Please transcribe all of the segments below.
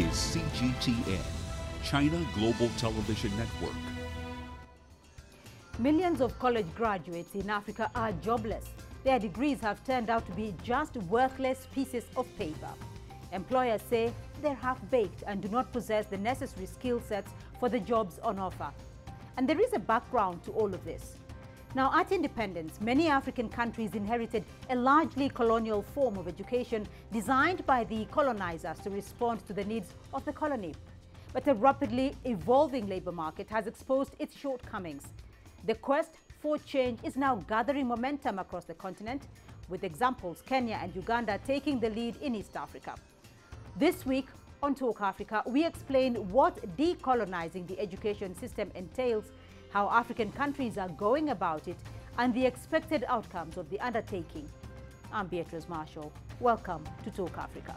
is CGTN, China Global Television Network. Millions of college graduates in Africa are jobless. Their degrees have turned out to be just worthless pieces of paper. Employers say they're half-baked and do not possess the necessary skill sets for the jobs on offer. And there is a background to all of this. Now, at independence, many African countries inherited a largely colonial form of education designed by the colonizers to respond to the needs of the colony. But a rapidly evolving labor market has exposed its shortcomings. The quest for change is now gathering momentum across the continent, with examples Kenya and Uganda taking the lead in East Africa. This week on Talk Africa, we explain what decolonizing the education system entails, how African countries are going about it, and the expected outcomes of the undertaking. I'm Beatrice Marshall. Welcome to Talk Africa.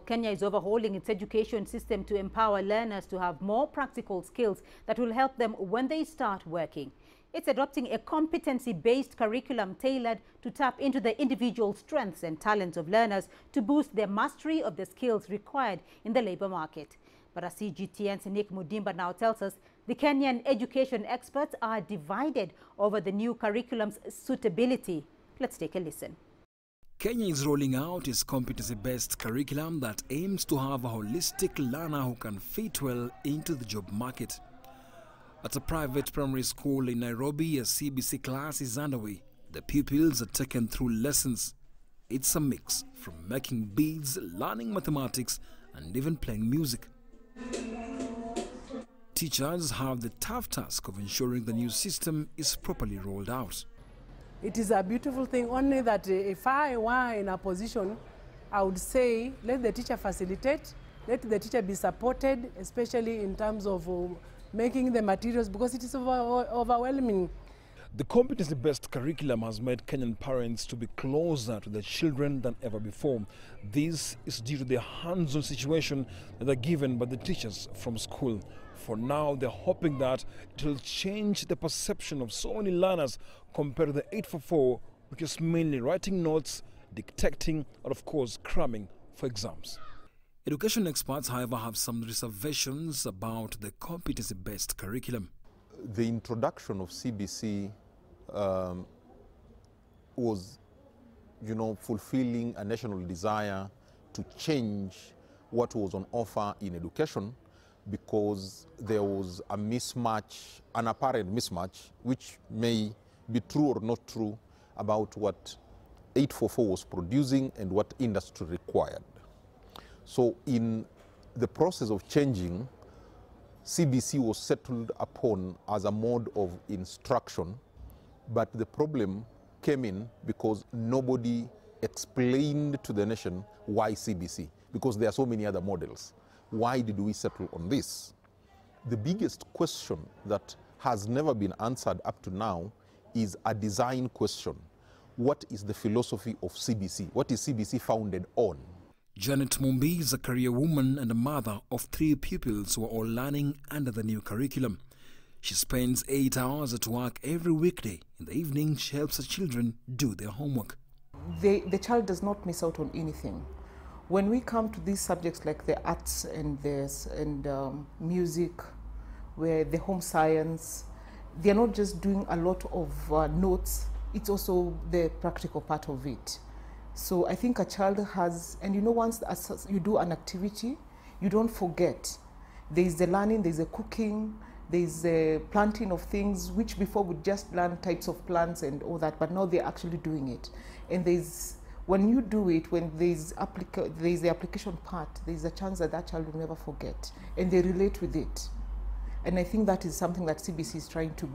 Well, Kenya is overhauling its education system to empower learners to have more practical skills that will help them when they start working. It's adopting a competency-based curriculum tailored to tap into the individual strengths and talents of learners to boost their mastery of the skills required in the labor market. But as CGTN's Nick Mudimba now tells us, the Kenyan education experts are divided over the new curriculum's suitability. Let's take a listen. Kenya is rolling out its competency-based curriculum that aims to have a holistic learner who can fit well into the job market. At a private primary school in Nairobi, a CBC class is underway. The pupils are taken through lessons. It's a mix from making beads, learning mathematics, and even playing music. Teachers have the tough task of ensuring the new system is properly rolled out. It is a beautiful thing, only that uh, if I were in a position, I would say let the teacher facilitate, let the teacher be supported, especially in terms of uh, making the materials, because it is over overwhelming. The competency-based curriculum has made Kenyan parents to be closer to their children than ever before. This is due to the hands-on situation that are given by the teachers from school. For now, they're hoping that it will change the perception of so many learners compared to the 844, which is mainly writing notes, dictating, and of course, cramming for exams. Education experts, however, have some reservations about the competency-based curriculum. The introduction of CBC um, was, you know, fulfilling a national desire to change what was on offer in education because there was a mismatch, an apparent mismatch, which may be true or not true about what 844 was producing and what industry required. So in the process of changing, CBC was settled upon as a mode of instruction, but the problem came in because nobody explained to the nation why CBC, because there are so many other models. Why did we settle on this? The biggest question that has never been answered up to now is a design question. What is the philosophy of CBC? What is CBC founded on? Janet Mumbi is a career woman and a mother of three pupils who are all learning under the new curriculum. She spends eight hours at work every weekday. In the evening, she helps her children do their homework. The, the child does not miss out on anything. When we come to these subjects like the arts and, the, and um, music, where the home science, they're not just doing a lot of uh, notes, it's also the practical part of it. So I think a child has, and you know, once you do an activity, you don't forget. There's the learning, there's the cooking, there's the planting of things, which before would just learn types of plants and all that, but now they're actually doing it. And there's, when you do it, when there's, applica there's the application part, there's a chance that that child will never forget, and they relate with it. And I think that is something that CBC is trying to,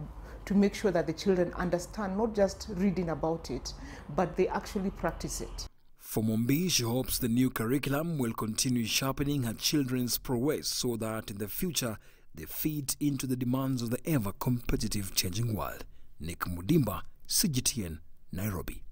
to make sure that the children understand, not just reading about it, but they actually practice it. For Mumbi, she hopes the new curriculum will continue sharpening her children's prowess so that in the future they feed into the demands of the ever competitive changing world. Nick Mudimba, CGTN, Nairobi.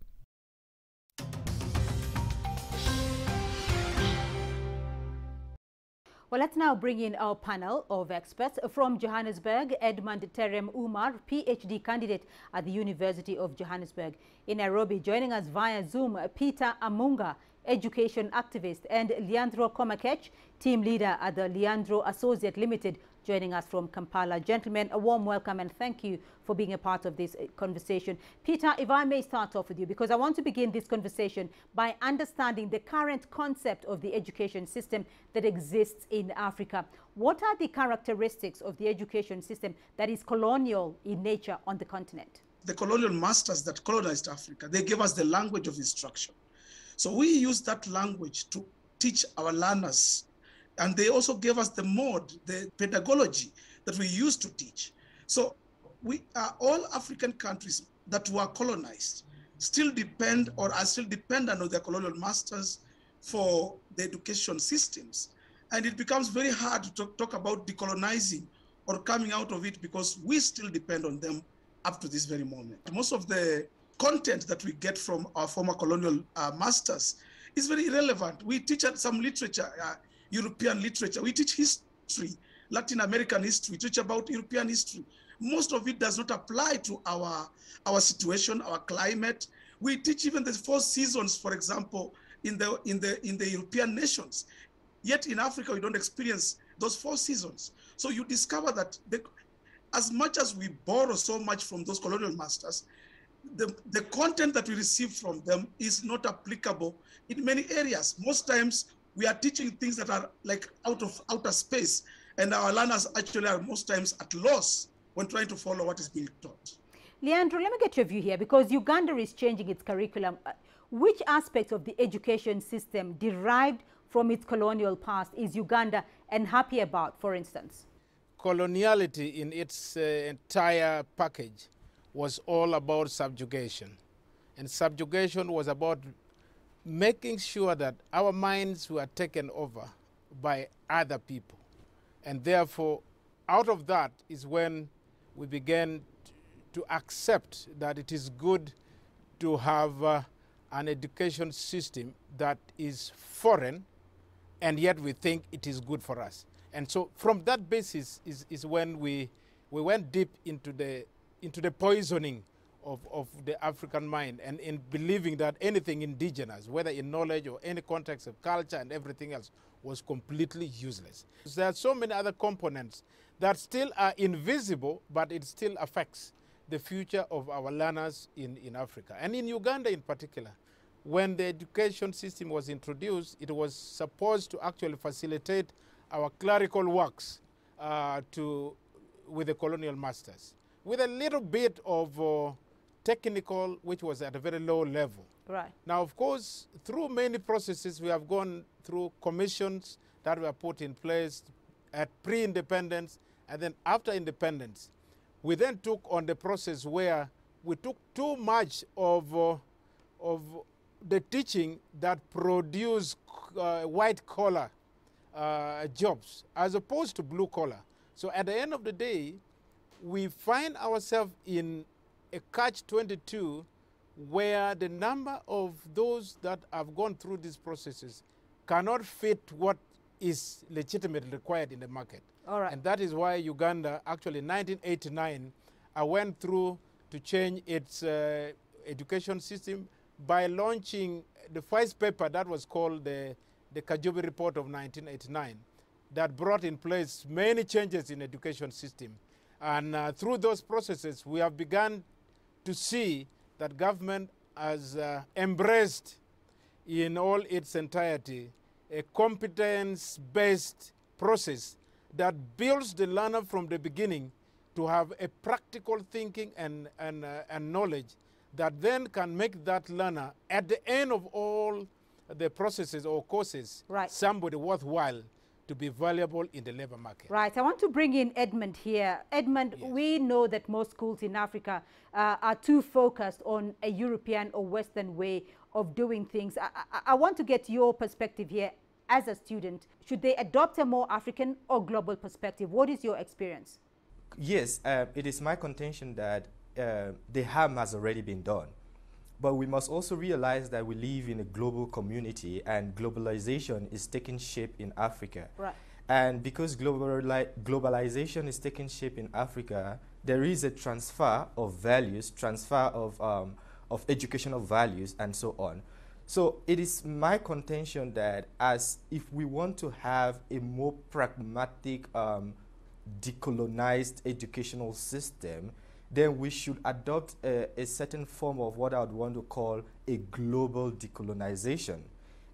Well, let's now bring in our panel of experts. From Johannesburg, Edmund Terem Umar, PhD candidate at the University of Johannesburg. In Nairobi, joining us via Zoom, Peter Amunga, education activist, and Leandro Komakech, team leader at the Leandro Associate Limited, joining us from Kampala. Gentlemen, a warm welcome and thank you for being a part of this uh, conversation. Peter, if I may start off with you, because I want to begin this conversation by understanding the current concept of the education system that exists in Africa. What are the characteristics of the education system that is colonial in nature on the continent? The colonial masters that colonized Africa, they gave us the language of instruction. So we use that language to teach our learners and they also gave us the mode, the pedagogy that we used to teach. So we are all African countries that were colonized still depend or are still dependent on their colonial masters for the education systems. And it becomes very hard to talk, talk about decolonizing or coming out of it because we still depend on them up to this very moment. Most of the content that we get from our former colonial uh, masters is very irrelevant. We teach some literature. Uh, European literature. We teach history, Latin American history, teach about European history. Most of it does not apply to our, our situation, our climate. We teach even the four seasons, for example, in the, in, the, in the European nations. Yet in Africa, we don't experience those four seasons. So you discover that the, as much as we borrow so much from those colonial masters, the, the content that we receive from them is not applicable in many areas. Most times we are teaching things that are like out of outer space and our learners actually are most times at loss when trying to follow what is being taught. Leandro, let me get your view here because Uganda is changing its curriculum. Uh, which aspects of the education system derived from its colonial past is Uganda unhappy about, for instance? Coloniality in its uh, entire package was all about subjugation. And subjugation was about making sure that our minds were taken over by other people. And therefore, out of that is when we began to accept that it is good to have uh, an education system that is foreign, and yet we think it is good for us. And so, from that basis, is, is when we, we went deep into the, into the poisoning of, of the African mind and in believing that anything indigenous, whether in knowledge or any context of culture and everything else, was completely useless. There are so many other components that still are invisible, but it still affects the future of our learners in, in Africa. And in Uganda in particular, when the education system was introduced, it was supposed to actually facilitate our clerical works uh, to, with the colonial masters, with a little bit of uh, technical, which was at a very low level. Right. Now, of course, through many processes, we have gone through commissions that were put in place at pre-independence and then after independence. We then took on the process where we took too much of, uh, of the teaching that produced uh, white collar uh, jobs as opposed to blue collar. So at the end of the day, we find ourselves in a catch 22 where the number of those that have gone through these processes cannot fit what is legitimately required in the market. All right. And that is why Uganda, actually in 1989, I went through to change its uh, education system by launching the first paper that was called the, the Kajubi Report of 1989 that brought in place many changes in education system. And uh, through those processes, we have begun to see that government has uh, embraced in all its entirety a competence-based process that builds the learner from the beginning to have a practical thinking and, and, uh, and knowledge that then can make that learner, at the end of all the processes or courses, right. somebody worthwhile to be valuable in the labor market. Right. I want to bring in Edmund here. Edmund, yes. we know that most schools in Africa uh, are too focused on a European or Western way of doing things. I, I, I want to get your perspective here as a student. Should they adopt a more African or global perspective? What is your experience? Yes, uh, it is my contention that uh, the harm has already been done. But we must also realize that we live in a global community and globalization is taking shape in Africa. Right. And because globali globalization is taking shape in Africa, there is a transfer of values, transfer of, um, of educational values, and so on. So it is my contention that as if we want to have a more pragmatic, um, decolonized educational system, then we should adopt a, a, certain form of what I would want to call a global decolonization.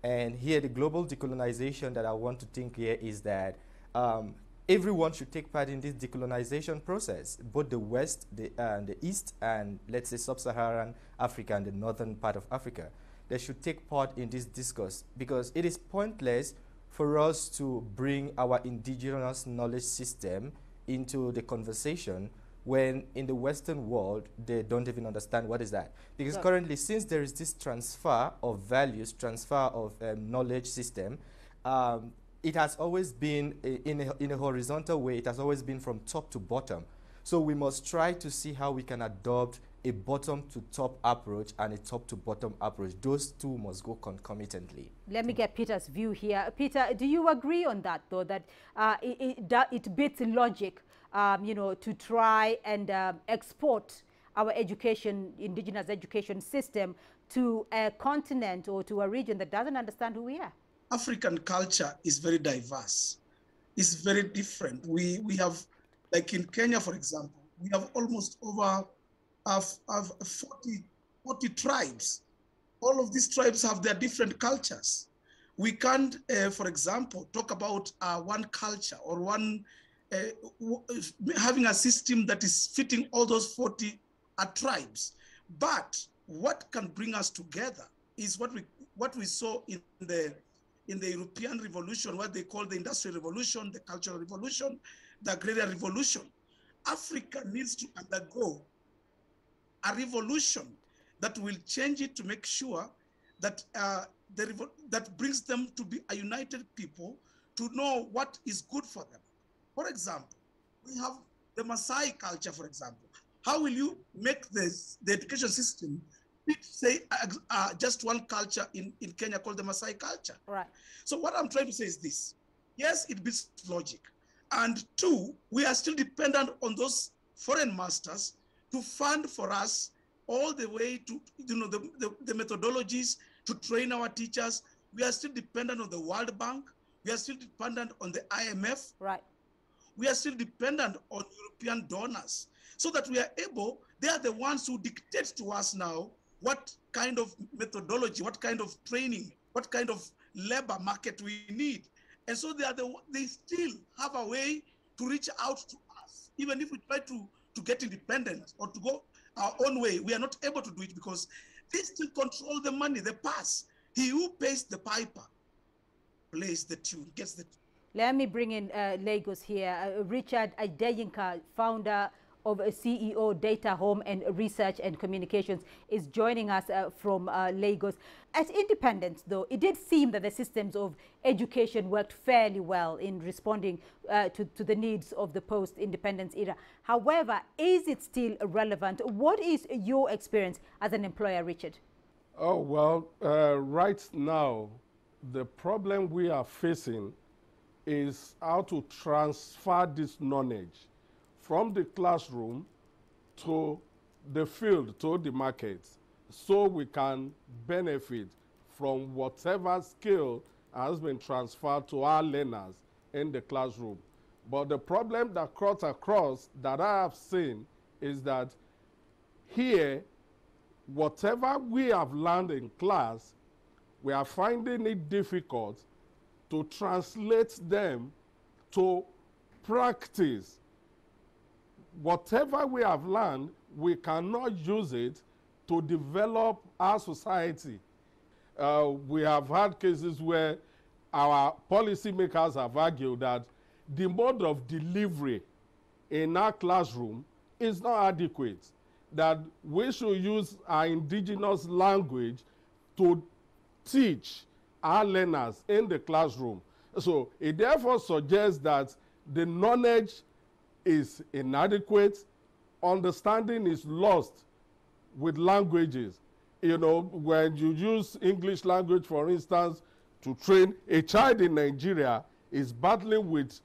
And here, the global decolonization that I want to think here is that um, everyone should take part in this decolonization process, both the West, the, uh, the East, and let's say sub-Saharan Africa and the northern part of Africa. They should take part in this discourse because it is pointless for us to bring our indigenous knowledge system into the conversation when in the Western world, they don't even understand what is that. Because currently, since there is this transfer of values, transfer of um, knowledge system, um, it has always been a, in, a, in a horizontal way, it has always been from top to bottom. So we must try to see how we can adopt a bottom to top approach and a top to bottom approach. Those two must go concomitantly. Let me get Peter's view here. Peter, do you agree on that, though, that uh, it, it, it beats logic um, you know, to try and um, export our education, indigenous education system to a continent or to a region that doesn't understand who we are? African culture is very diverse. It's very different. We, we have, like in Kenya, for example, we have almost over uh, 40, 40 tribes. All of these tribes have their different cultures. We can't, uh, for example, talk about uh, one culture or one uh, having a system that is fitting all those 40 uh, tribes. But what can bring us together is what we what we saw in the in the European Revolution, what they call the Industrial Revolution, the Cultural Revolution, the Agrarian Revolution. Africa needs to undergo a revolution that will change it to make sure that uh, that brings them to be a united people to know what is good for them. For example, we have the Maasai culture, for example. How will you make this, the education system fit, say, uh, just one culture in, in Kenya called the Maasai culture? Right. So what I'm trying to say is this. Yes, it beats logic. And two, we are still dependent on those foreign masters to fund for us all the way to, you know, the, the, the methodologies to train our teachers. We are still dependent on the World Bank. We are still dependent on the IMF. Right we are still dependent on European donors so that we are able, they are the ones who dictate to us now what kind of methodology, what kind of training, what kind of labor market we need. And so they are the, they still have a way to reach out to us. Even if we try to, to get independent or to go our own way, we are not able to do it because they still control the money, the pass. He who pays the piper plays the tune, gets the let me bring in uh, Lagos here. Uh, Richard Adeyinka, founder of CEO Data Home and Research and Communications, is joining us uh, from uh, Lagos. At independence, though, it did seem that the systems of education worked fairly well in responding uh, to, to the needs of the post-independence era. However, is it still relevant? What is your experience as an employer, Richard? Oh, well, uh, right now, the problem we are facing is how to transfer this knowledge from the classroom to the field, to the market, so we can benefit from whatever skill has been transferred to our learners in the classroom. But the problem that cuts across that I have seen is that here, whatever we have learned in class, we are finding it difficult to translate them to practice. Whatever we have learned, we cannot use it to develop our society. Uh, we have had cases where our policymakers have argued that the mode of delivery in our classroom is not adequate, that we should use our indigenous language to teach our learners in the classroom. So it therefore suggests that the knowledge is inadequate, understanding is lost with languages. You know, when you use English language, for instance, to train a child in Nigeria is battling with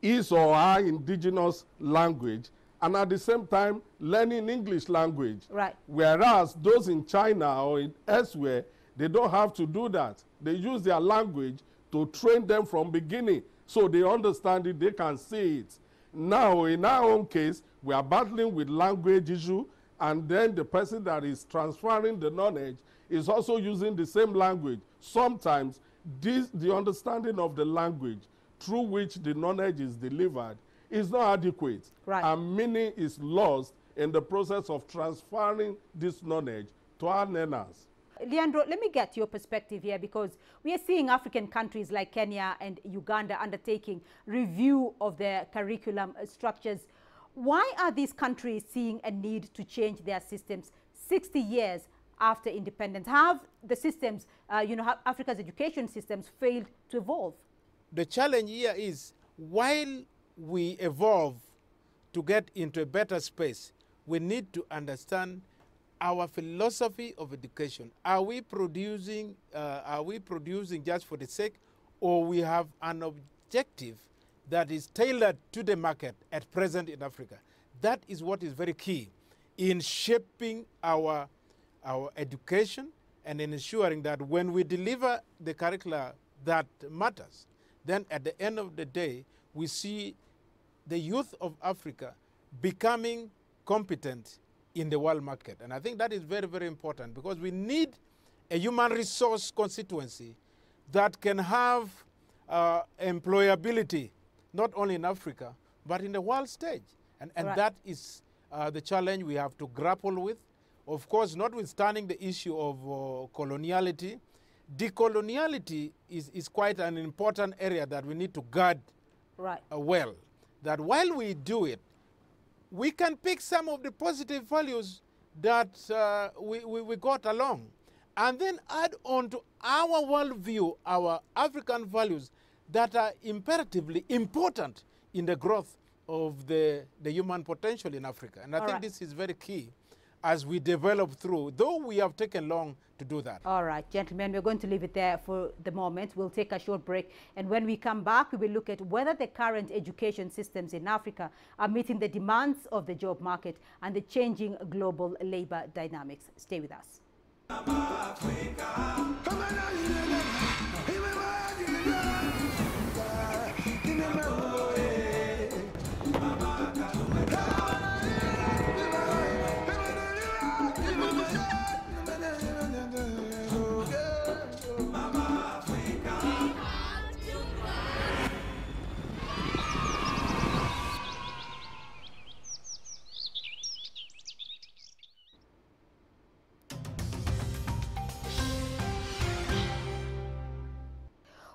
his or her indigenous language and at the same time learning English language. Right. Whereas those in China or in elsewhere, they don't have to do that. They use their language to train them from beginning so they understand it, they can see it. Now, in our own case, we are battling with language issue and then the person that is transferring the knowledge is also using the same language. Sometimes this, the understanding of the language through which the knowledge is delivered is not adequate. Right. And meaning is lost in the process of transferring this knowledge to our learners. Leandro, let me get your perspective here because we are seeing African countries like Kenya and Uganda undertaking review of their curriculum structures. Why are these countries seeing a need to change their systems 60 years after independence? Have the systems, uh, you know, have Africa's education systems failed to evolve? The challenge here is while we evolve to get into a better space, we need to understand our philosophy of education. Are we producing, uh, are we producing just for the sake, or we have an objective that is tailored to the market at present in Africa? That is what is very key in shaping our, our education and in ensuring that when we deliver the curricula that matters, then at the end of the day, we see the youth of Africa becoming competent in the world market. And I think that is very, very important because we need a human resource constituency that can have uh, employability, not only in Africa, but in the world stage. And, and Right. that is uh, the challenge we have to grapple with. Of course, notwithstanding the issue of uh, coloniality, decoloniality is, is quite an important area that we need to guard Right. uh, well. That while we do it, we can pick some of the positive values that uh, we, we, we got along and then add on to our worldview, our African values that are imperatively important in the growth of the, the human potential in Africa. And I All think right. this is very key as we develop through, though we have taken long to do that. All right, gentlemen, we're going to leave it there for the moment. We'll take a short break. And when we come back, we will look at whether the current education systems in Africa are meeting the demands of the job market and the changing global labor dynamics. Stay with us.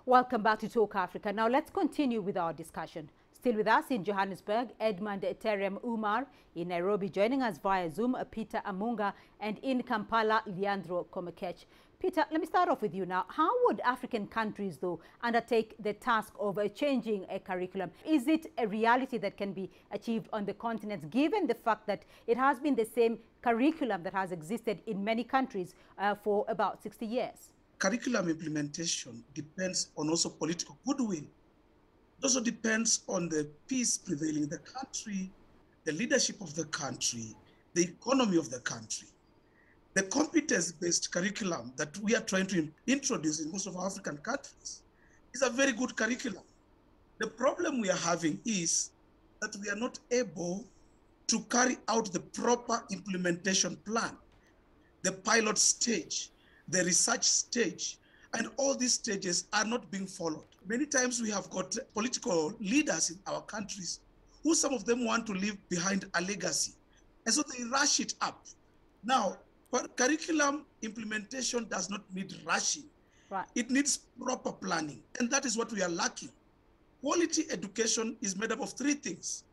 Welcome back to Talk Africa. Now let's continue with our discussion. Still with us in Johannesburg, Edmund Terem Umar. In Nairobi, joining us via Zoom, Peter Amunga. And in Kampala, Leandro Komakech. Peter, let me start off with you now. How would African countries, though, undertake the task of uh, changing a curriculum? Is it a reality that can be achieved on the continent, given the fact that it has been the same curriculum that has existed in many countries uh, for about 60 years? Curriculum implementation depends on also political goodwill. It also depends on the peace prevailing in the country, the leadership of the country, the economy of the country. The competence-based curriculum that we are trying to introduce in most of our African countries is a very good curriculum. The problem we are having is that we are not able to carry out the proper implementation plan, the pilot stage, the research stage, and all these stages are not being followed. Many times we have got political leaders in our countries who some of them want to leave behind a legacy. And so they rush it up. Now, curriculum implementation does not need rushing. Right. It needs proper planning. And that is what we are lacking. Quality education is made up of three things.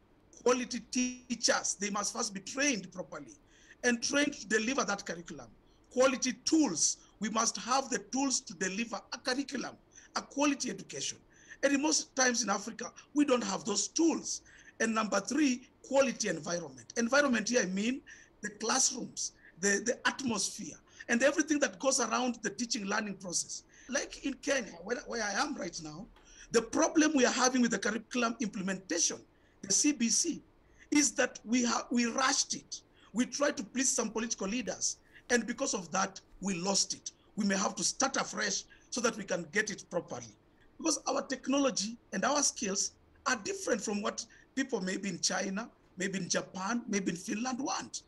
Quality teachers, they must first be trained properly and trained to deliver that curriculum. Quality tools, we must have the tools to deliver a curriculum, a quality education. And most times in Africa, we don't have those tools. And number three, quality environment. Environment here, I mean the classrooms, the, the atmosphere, and everything that goes around the teaching learning process. Like in Kenya, where, where I am right now, The problem we are having with the curriculum implementation, the CBC, is that we we rushed it. We tried to please some political leaders, and because of that, we lost it. We may have to start afresh so that we can get it properly. Because our technology and our skills are different from what people maybe in China, maybe in Japan, maybe in Finland want.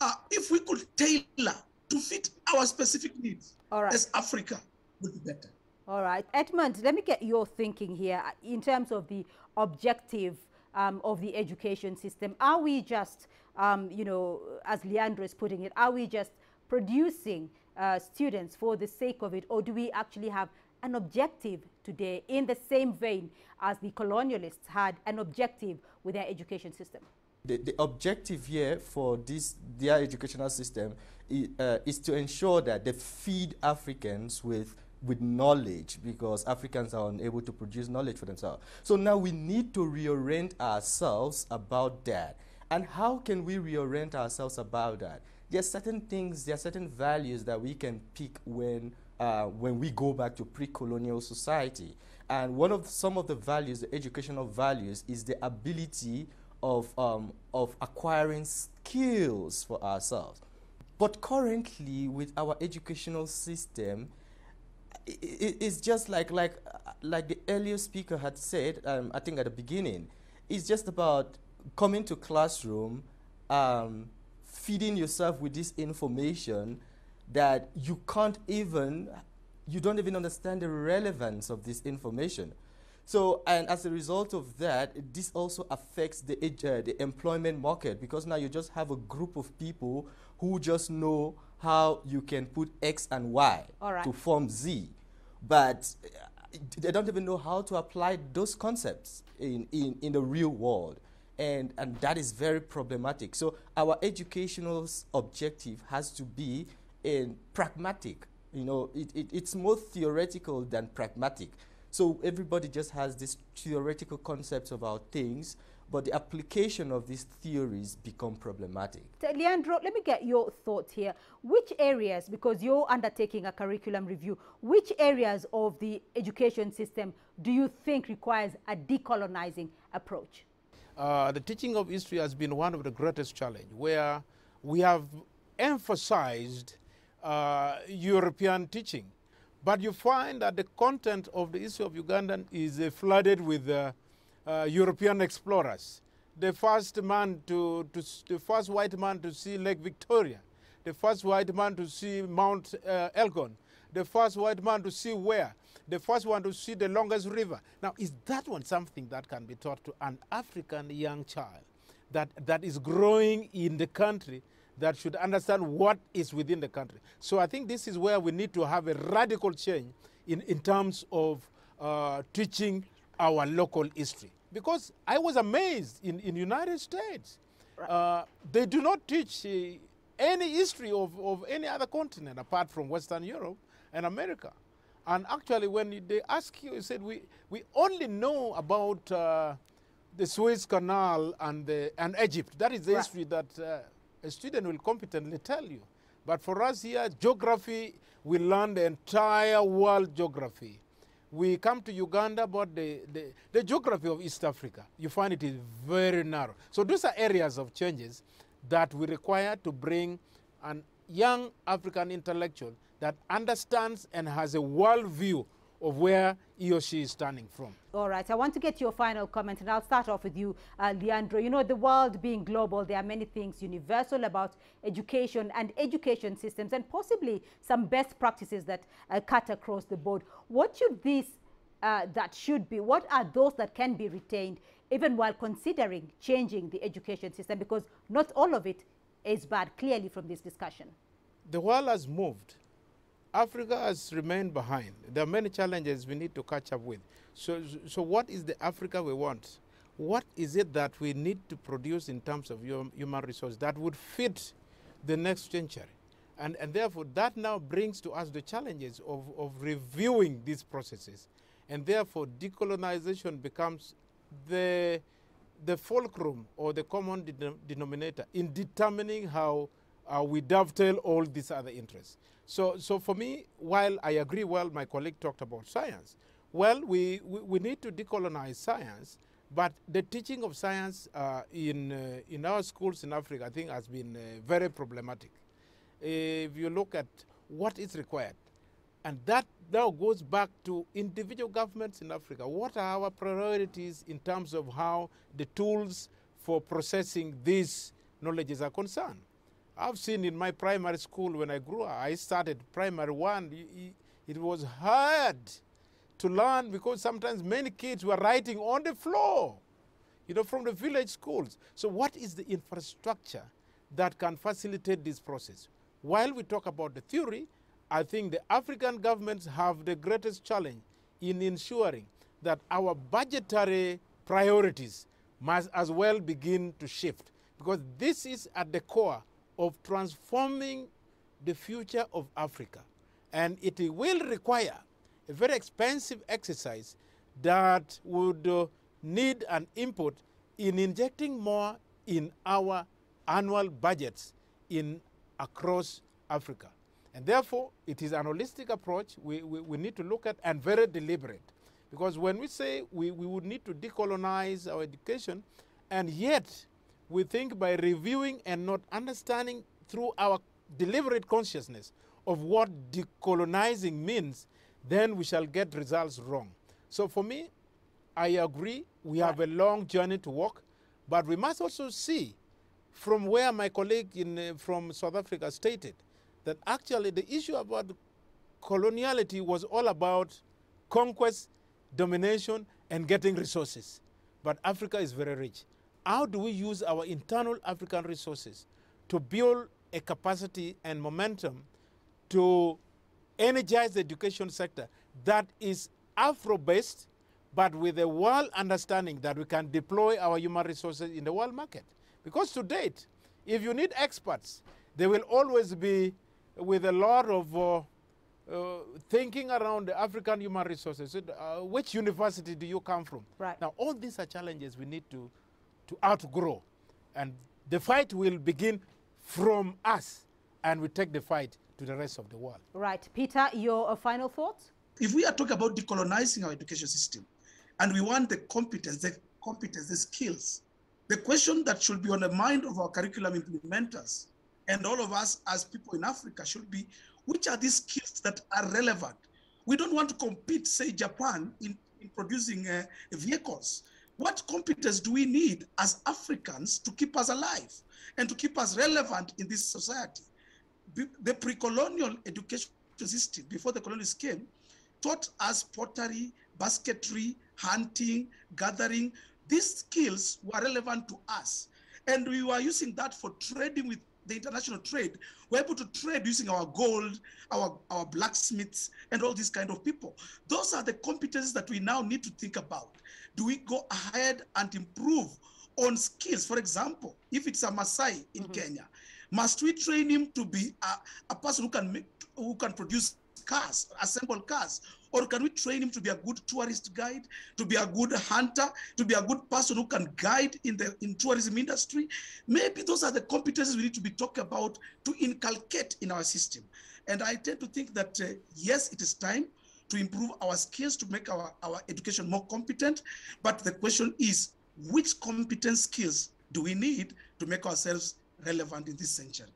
Uh, if we could tailor to fit our specific needs All right. as Africa, would be better. All right. Edmund, let me get your thinking here in terms of the objective um, of the education system. Are we just, um, you know, as Leandro is putting it, are we just producing uh, students for the sake of it, or do we actually have an objective today in the same vein as the colonialists had an objective with their education system? The, the objective here for this their educational system is, uh, is to ensure that they feed Africans with with knowledge because Africans are unable to produce knowledge for themselves. So now we need to reorient ourselves about that. And how can we reorient ourselves about that? There are certain things, there are certain values that we can pick when uh, when we go back to pre-colonial society. And one of some of the values, the educational values, is the ability of, um, of acquiring skills for ourselves. But currently, with our educational system, i- i- it's just like, like, uh, like the earlier speaker had said, um, I think at the beginning, it's just about coming to classroom, um, feeding yourself with this information that you can't even, you don't even understand the relevance of this information. So, and as a result of that, this also affects the, uh, the employment market because now you just have a group of people who just know how you can put X and Y right. to form Z, but uh, they don't even know how to apply those concepts in, in, in the real world. And, and that is very problematic. So our educational objective has to be in pragmatic. You know, it, it, it's more theoretical than pragmatic. So everybody just has these theoretical concepts about things, but the application of these theories become problematic. So, Leandro, let me get your thoughts here. Which areas, because you're undertaking a curriculum review, which areas of the education system do you think requires a decolonizing approach? Uh, the teaching of history has been one of the greatest challenge where we have emphasized uh, European teaching. But you find that the content of the history of Uganda is uh, flooded with uh, uh, European explorers. The first man to, to the first white man to see Lake Victoria, the first white man to see Mount Elgon, the first white man to see where, the first one to see the longest river. Now, is that one something that can be taught to an African young child that, that is growing in the country that should understand what is within the country? So I think this is where we need to have a radical change in, in terms of uh, teaching our local history. Because I was amazed in in United States. Uh, they do not teach uh, any history of, of any other continent apart from Western Europe and America. And actually, when they ask you, you said, we, we only know about uh, the Suez Canal and, the, and Egypt. That is the Right. history that uh, a student will competently tell you. But for us here, geography, we learn the entire world geography. We come to Uganda, but the, the, the geography of East Africa, you find it is very narrow. So those are areas of changes that we require to bring an young African intellectual that understands and has a world view of where he or she is standing from. All right, I want to get your final comment, and I'll start off with you, uh, Leandro. You know, the world being global, there are many things universal about education and education systems, and possibly some best practices that uh, cut across the board. What should these uh, that should be? What are those that can be retained, even while considering changing the education system? Because not all of it is bad, clearly from this discussion. The world has moved. Africa has remained behind. There are many challenges we need to catch up with. So, so what is the Africa we want? What is it that we need to produce in terms of human resource that would fit the next century? And, and therefore, that now brings to us the challenges of, of reviewing these processes. And therefore, decolonization becomes the, the fulcrum or the common denom- denominator in determining how uh, we dovetail all these other interests. So, so for me, while I agree well, my colleague talked about science, Well, we, we, we need to decolonize science, but the teaching of science uh, in, uh, in our schools in Africa, I think, has been uh, very problematic. If you look at what is required, and that now goes back to individual governments in Africa. What are our priorities in terms of how the tools for processing these knowledges are concerned? I've seen in my primary school when I grew up, I started primary one, it was hard to learn because sometimes many kids were writing on the floor, you know, from the village schools. So what is the infrastructure that can facilitate this process? While we talk about the theory, I think the African governments have the greatest challenge in ensuring that our budgetary priorities must as well begin to shift because this is at the core of transforming the future of Africa. And it will require a very expensive exercise that would uh, need an input in injecting more in our annual budgets in across Africa. And therefore, it is an holistic approach we, we, we, need to look at and very deliberate. Because when we say we, we would need to decolonize our education, and yet we think by reviewing and not understanding through our deliberate consciousness of what decolonizing means, then we shall get results wrong. So for me, I agree we have a long journey to walk, but we must also see from where my colleague in, uh, from South Africa stated that actually the issue about coloniality was all about conquest, domination, and getting resources. But Africa is very rich. How do we use our internal African resources to build a capacity and momentum to energize the education sector that is Afro-based, but with a world understanding that we can deploy our human resources in the world market. Because to date, if you need experts, they will always be with a lot of uh, uh, thinking around the African human resources. Uh, which university do you come from? Right. Now, all these are challenges we need to, to outgrow. And the fight will begin from us, and we take the fight to the rest of the world. Right. Peter, your uh, final thoughts? If we are talking about decolonizing our education system, and we want the competence, the competence, the skills, the question that should be on the mind of our curriculum implementers and all of us as people in Africa should be, which are these skills that are relevant? We don't want to compete, say, Japan in, in producing uh, vehicles. What competence do we need as Africans to keep us alive and to keep us relevant in this society? The pre-colonial education system, before the colonists came, taught us pottery, basketry, hunting, gathering. These skills were relevant to us. And we were using that for trading with the international trade, we're able to trade using our gold, our, our blacksmiths, and all these kind of people. Those are the competences that we now need to think about. Do we go ahead and improve on skills? For example, if it's a Maasai in mm -hmm. Kenya, must we train him to be a, a person who can make, who can produce cars, assemble cars? Or can we train him to be a good tourist guide, to be a good hunter, to be a good person who can guide in the in tourism industry? Maybe those are the competencies we need to be talking about to inculcate in our system. And I tend to think that, uh, yes, it is time to improve our skills to make our, our education more competent. But the question is, which competent skills do we need to make ourselves relevant in this century?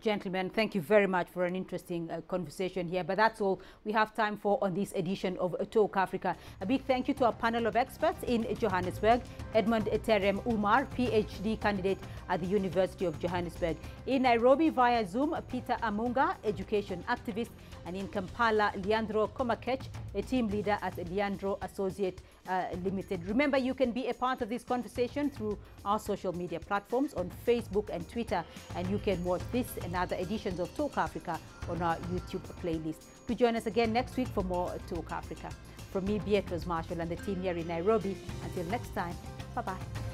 Gentlemen, thank you very much for an interesting uh, conversation here. But that's all we have time for on this edition of Talk Africa. A big thank you to our panel of experts in Johannesburg, Edmund Terem Umar, PhD candidate at the University of Johannesburg. In Nairobi via Zoom, Peter Amunga, education activist, and in Kampala, Leandro Komakech, a team leader at Leandro Associate uh, Limited. Remember, you can be a part of this conversation through our social media platforms on Facebook and Twitter, and you can watch this and other editions of Talk Africa on our YouTube playlist. To join us again next week for more Talk Africa. From me, Beatrice Marshall, and the team here in Nairobi. Until next time, bye-bye.